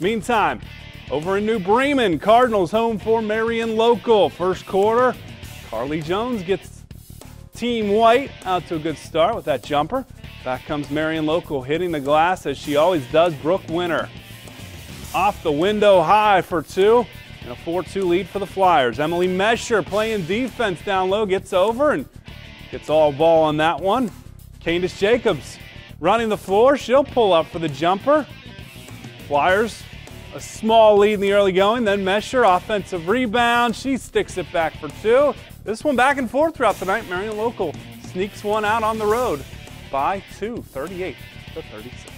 Meantime, over in New Bremen, Cardinals home for Marion Local. First quarter, Carly Jones gets Team White out to a good start with that jumper. Back comes Marion Local hitting the glass as she always does. Brooke Winter off the window high for two and a 4-2 lead for the Flyers. Emily Mesher playing defense down low gets over and gets all ball on that one. Candace Jacobs running the floor. She'll pull up for the jumper. Flyers a small lead in the early going. Then Mesher offensive rebound. She sticks it back for two. This one back and forth throughout the night. Marion Local sneaks one out on the road by two, 38 to 36.